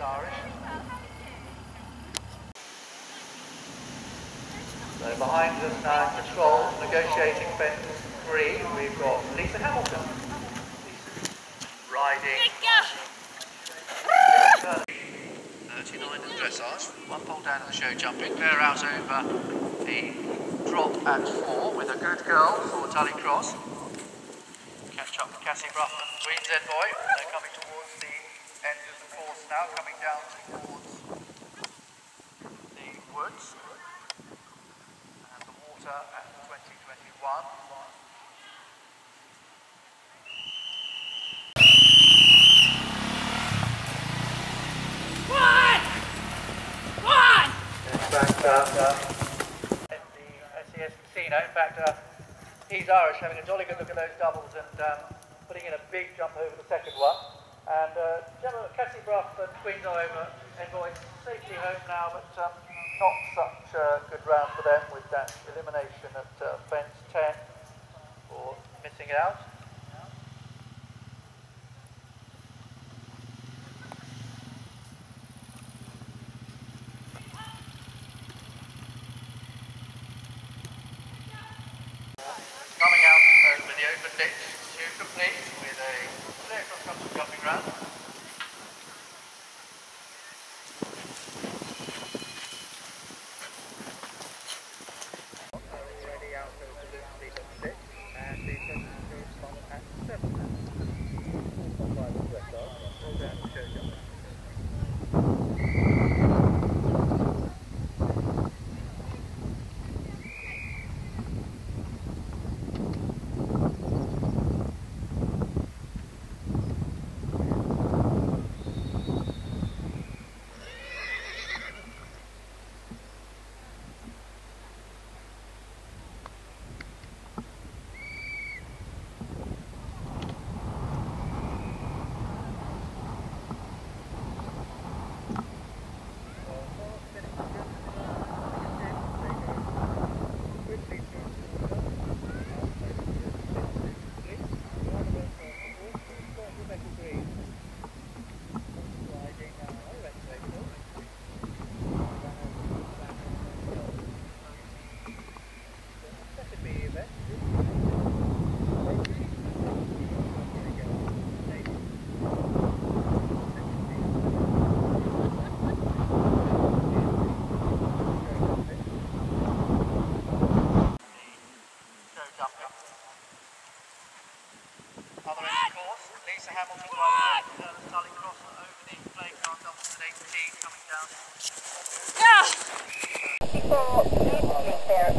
Irish. So behind us now, control, negotiating fence three, we've got Lisa Hamilton. Riding. 39 in dressage, one pole down in the show jumping, fair out over the drop at four with a good girl for Tully Cross. Catch up with Cassie Ruff and Queen's Envoy. They're coming towards the end of the course now, coming down towards the woods. And the water at 2021. One! One! In fact, uh, at the SES Casino, in fact, uh, he's Irish, having a jolly good look at those doubles and um, putting in a big jump over the second one. And uh, Cassie Bruff and Queen's over Envoy safely home now, but um, not such a good round for them with that elimination at uh, fence 10 or missing it out. Coming out over the open ditch to complete with a clear cross-country jumping round. Already out over the open ditch and the second goes on at seven. Four by the dressage, all down to show jumping. Show jumping. Other end of course, Lisa Hamilton well uh, Tully Cross over the playground up at 18 coming down. Yeah! People need to use their